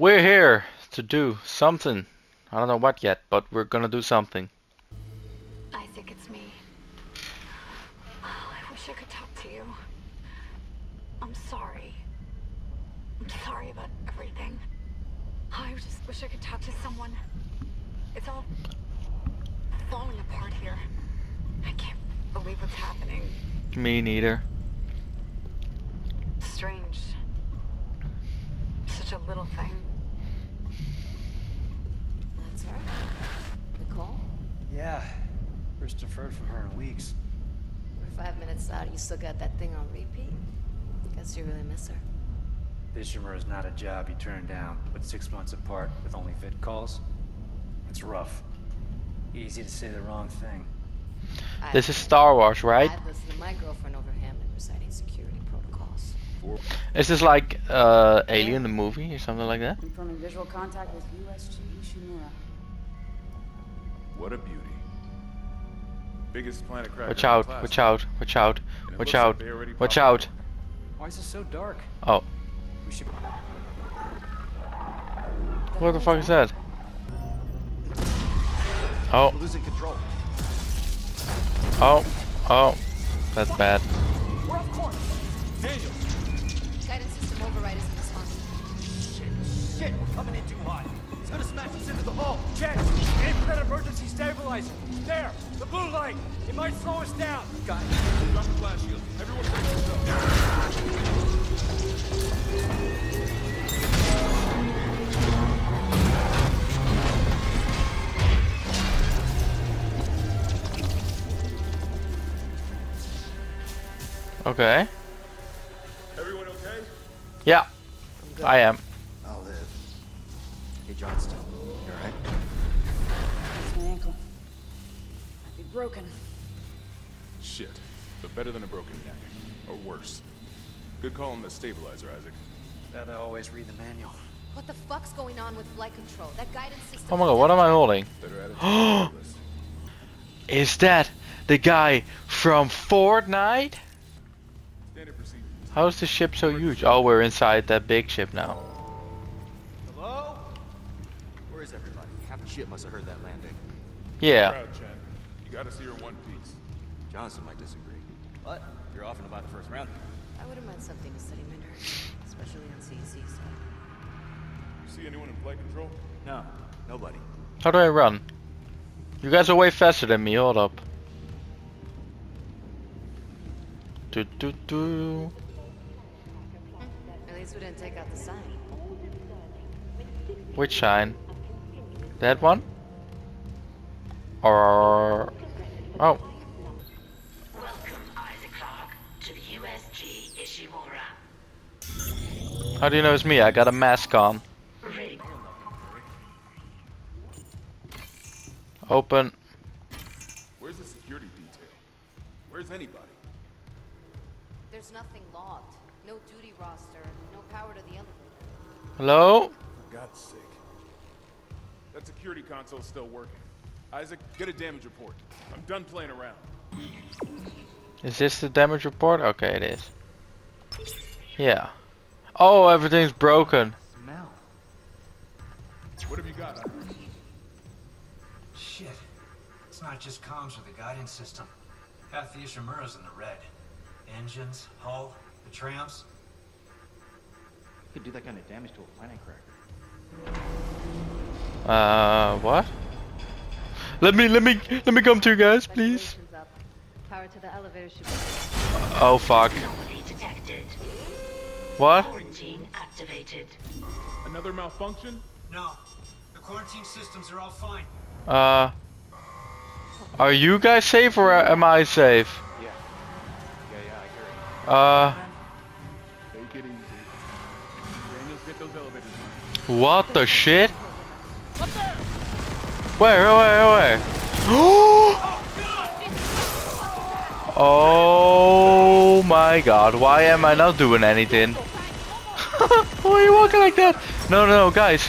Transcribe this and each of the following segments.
We're here to do something. I don't know what yet, but we're gonna do something. Isaac, it's me. Oh, I wish I could talk to you. I'm sorry. I'm sorry about everything. Oh, I just wish I could talk to someone. It's all falling apart here. I can't believe what's happening. Me neither. Strange. Such a little thing. That's her. Nicole? Yeah. First deferred from her in weeks. We're five minutes out. You still got that thing on repeat? Guess you really miss her. Ishimura is not a job you turn down, but six months apart with only vid calls. It's rough. Easy to say the wrong thing. I- This is Star Wars, right? I'd listen to my girlfriend over Hammond reciting security protocols. Is this like uh, Alien the movie or something like that? Confirming visual contact with USG Ishimura. What a beauty. Biggest planet cracker. Watch out! class. Watch out! Watch out! Watch looks like out! Watch out! Why is it so dark? Oh, We should. what the fuck is that? Oh, losing control. Oh, oh, that's bad. We're off course. Daniel. Guidance system override isn't responsive. Shit, shit, we're coming in too hot. It's gonna smash us into the hull. Jet, aim for that emergency stabilizer. There, the blue light. It might slow us down. Got it. Drop the flash shield. Everyone brace yourself. Okay. Everyone okay? Yeah, I am. I'll live. Hey, Johnston. You alright? It's my ankle. Might be broken. Shit. But better than a broken neck. Or worse. Good call on the stabilizer, Isaac. Gotta always read the manual. What the fuck's going on with flight control? That guidance system. Oh my god, what am I holding? Better. Is that the guy from Fortnite? Standard procedure. How is the ship so huge? Oh, we're inside that big ship now. Hello? Where is everybody? Half the ship must have heard that landing. Yeah. Proud, You gotta see her one piece. Johnston might disagree. But you're off in about the first round. I wouldn't mind something to study Minder, especially on CEC stuff. You see anyone in flight control? No, nobody. How do I run? You guys are way faster than me, hold up. Do do do. At least we didn't take out the sign. Which sign? That one? Or... Oh. Welcome, Isaac Clarke, to the USG Ishimura. How do you know it's me? I got a mask on. Open. Where's the security detail? Where's anybody? There's nothing logged. No duty roster. No power to the elevator. Hello? For God's sake. That security console's still working. Isaac, get a damage report. I'm done playing around. Is this the damage report? Okay, it is. Yeah. Oh, everything's broken. Smell. What have you got, Isaac? Shit. It's not just comms or the guidance system. Half the Ishimura's in the red. Engines, hull, the trams. Could do that kind of damage to a planet cracker. Uh, what? Let me, let me, let me come to you guys, please. Power to the elevator should be. Oh, fuck. detected. What? Quarantine activated. Another malfunction? No. The quarantine systems are all fine. Uh, are you guys safe or am I safe? Yeah. Yeah, yeah, I hear it. Uh, what the shit? Where, where, where? oh my god, why am I not doing anything? why are you walking like that? No, no, no, guys.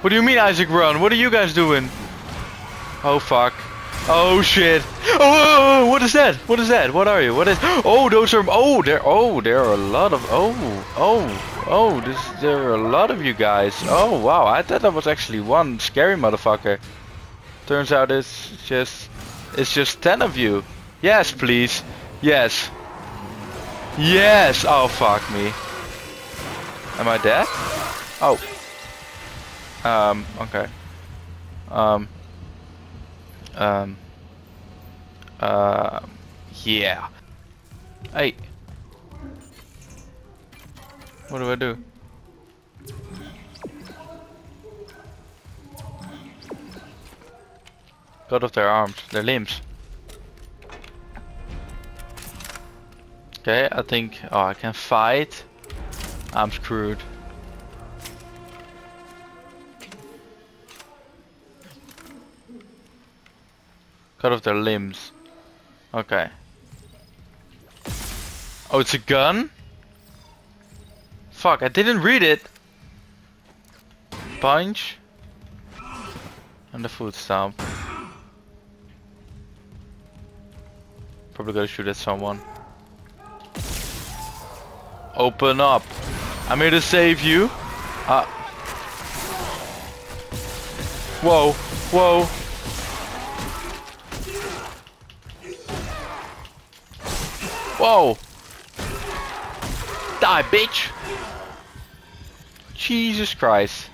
What do you mean Isaac run? What are you guys doing? Oh fuck. Oh shit! Oh, what is that? What is that? What are you? What is? Oh, those are. Oh, there. Oh, there are a lot of. Oh, oh, oh. This. There are a lot of you guys. Oh wow! I thought that was actually one scary motherfucker. Turns out it's just. It's just ten of you. Yes, please. Yes. Yes. Oh fuck me. Am I dead? Oh. Um. Okay. Um. Um. Uh. Yeah. Hey. What do I do? Cut off their arms, their limbs. Okay, I think. Oh, I can fight. I'm screwed. Cut off their limbs. Okay. Oh, it's a gun? Fuck, I didn't read it. Punch. And the food stamp. Probably gotta shoot at someone. Open up. I'm here to save you. Ah. Whoa. Whoa. Whoa! Die, bitch! Jesus Christ.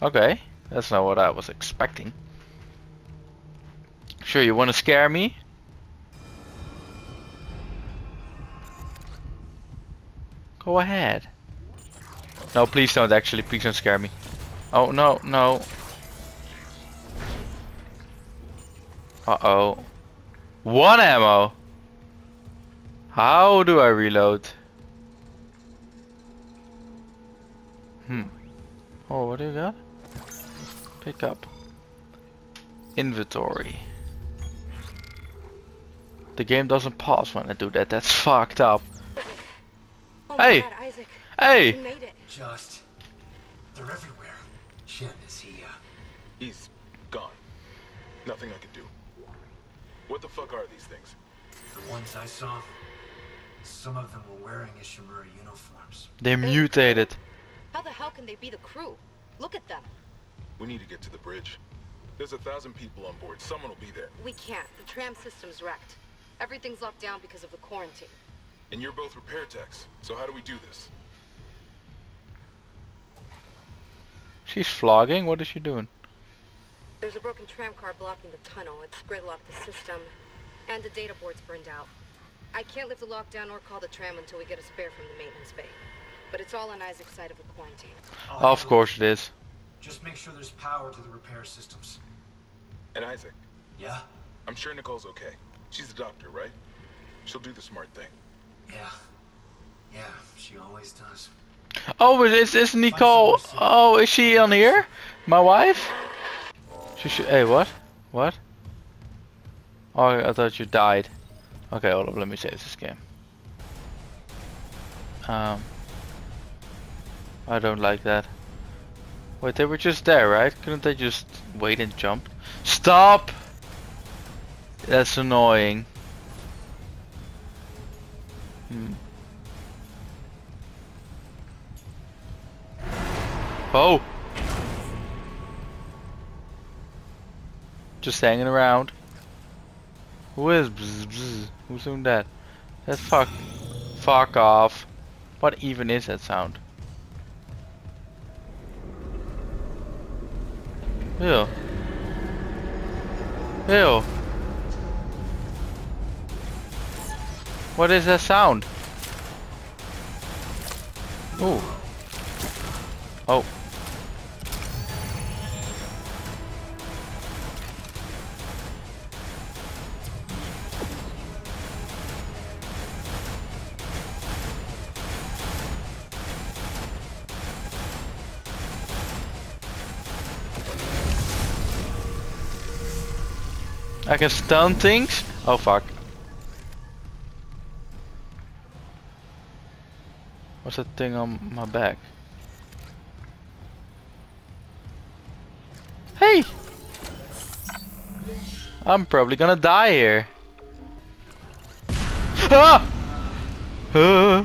Okay, that's not what I was expecting. Sure, you want to scare me? Go ahead. No, please don't actually, please don't scare me. Oh, no, no. Uh-oh. One ammo! How do I reload? Hmm. Oh, what do you got? Pick up. Inventory. The game doesn't pause when I do that. That's fucked up. Oh Hey. God, Isaac. Hey! You made it. Just. They're everywhere. Chen, is he, uh. He's gone. Nothing I can do. What the fuck are these things? The ones I saw? Some of them were wearing Ishimura uniforms. They mutated. How the hell can they be the crew? Look at them. We need to get to the bridge. There's a thousand people on board. Someone will be there. We can't. The tram system's wrecked. Everything's locked down because of the quarantine. And you're both repair techs. So how do we do this? She's flogging? What is she doing? There's a broken tram car blocking the tunnel. It's gridlocked the system. And the data board's burned out. I can't lift the lockdown or call the tram until we get a spare from the maintenance bay. But it's all on Isaac's side of the quarantine. I'll Of course it is. Just make sure there's power to the repair systems. And Isaac, Yeah? I'm sure Nicole's okay. She's a doctor, right? She'll do the smart thing. Yeah. Yeah, she always does. Oh, but is is Nicole? Oh, is she on here? My wife? She should. Hey, what? What? Oh, I thought you died. Okay, hold up. Let me save this game. Um, I don't like that. Wait, they were just there, right? Couldn't they just wait and jump? Stop! That's annoying. Hmm. Oh! Just hanging around. Who is bzz, bzz? Who's doing that? That's fuck. Fuck off. What even is that sound? Ew. Ew. What is that sound? Ooh. Oh. I can stun things? Oh fuck. What's that thing on my back? Hey! I'm probably gonna die here. Ah! Uh.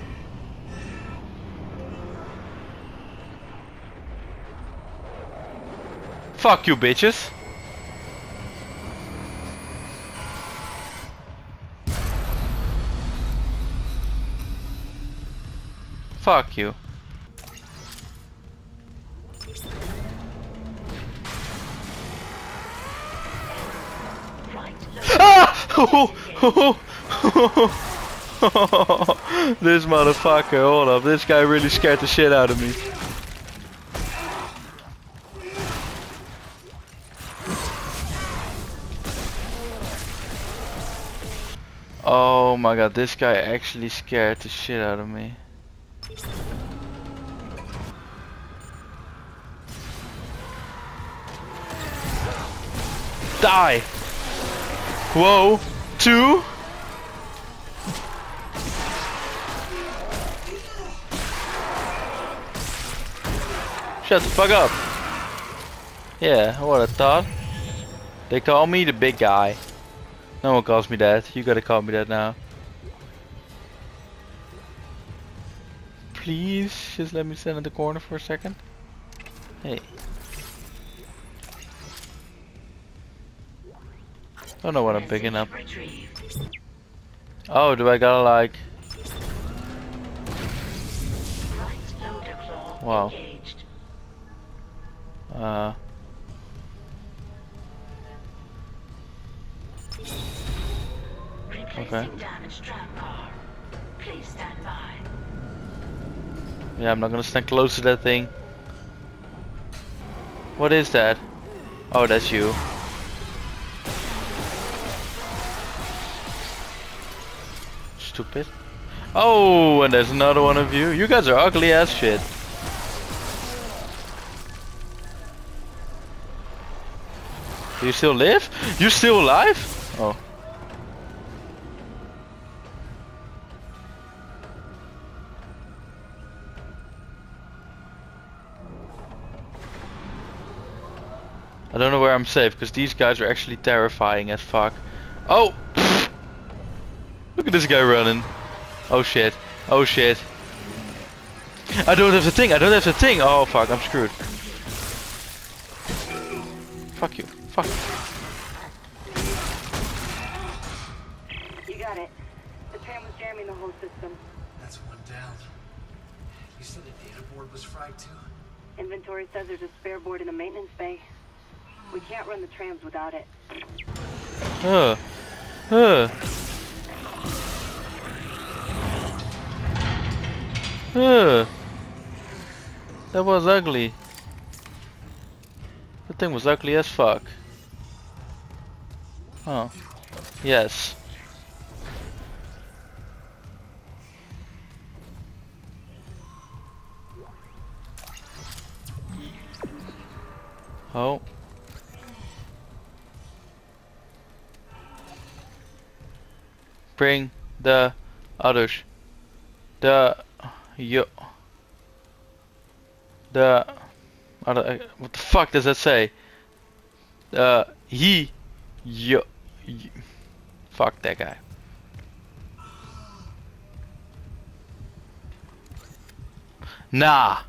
Fuck you bitches. Fuck you. This motherfucker, hold up, this guy really scared the shit out of me. Oh my god, this guy actually scared the shit out of me. Die! Whoa! Two! Shut the fuck up! Yeah, what a thought. They call me the big guy. No one calls me that. You gotta call me that now. Please, just let me stand in the corner for a second. Hey. I don't know what I'm picking up. Oh, do I gotta like... Wow. Uh... Okay. Yeah, I'm not gonna stand close to that thing. What is that? Oh, that's you. Stupid. Oh, and there's another one of you. You guys are ugly as shit. Do you still live? You still alive? I don't know where I'm safe because these guys are actually terrifying as fuck. Oh! Look at this guy running. Oh shit. Oh shit. I don't have the thing. I don't have the thing. Oh fuck. I'm screwed. Fuck you. Fuck. You You got it. The tram was jamming the whole system. That's one down. You said the data board was fried too? Inventory says there's a spare board in the maintenance bay. We can't run the trams without it. Huh. Huh. Huh. That was ugly. That thing was ugly as fuck. Oh. Yes. Oh. Bring the others. The yo. The what the fuck does that say? Uh, he yo. Fuck that guy. Nah.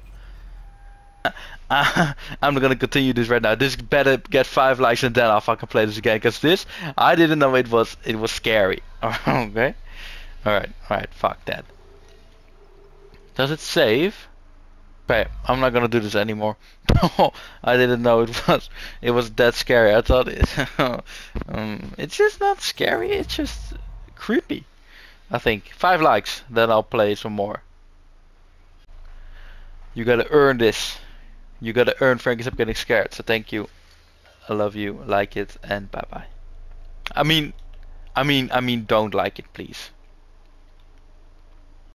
I'm gonna continue this right now. This better get five likes and then I'll fucking play this again. Cause this, I didn't know it was it was scary. okay. All right. All right. Fuck that. Does it save? Okay, I'm not gonna do this anymore. I didn't know it was it was that scary. I thought it. um, it's just not scary. It's just creepy. I think five likes, then I'll play some more. You gotta earn this. You gotta earn Frankie Stop Getting Scared. So thank you. I love you. Like it and bye bye. I mean, I mean, I mean, don't like it, please.